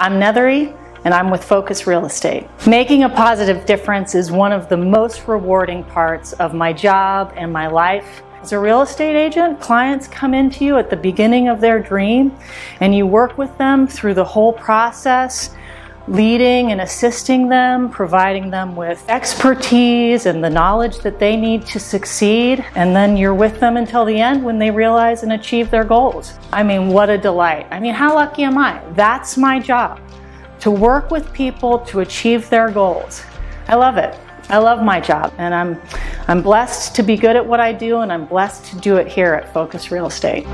I'm Neathery, and I'm with Focus Real Estate. Making a positive difference is one of the most rewarding parts of my job and my life. As a real estate agent, clients come into you at the beginning of their dream and you work with them through the whole process, leading and assisting them, providing them with expertise and the knowledge that they need to succeed. And then you're with them until the end when they realize and achieve their goals. I mean, what a delight. I mean, how lucky am I? That's my job to work with people to achieve their goals. I love it. I love my job and I'm I'm blessed to be good at what I do and I'm blessed to do it here at Focus Real Estate.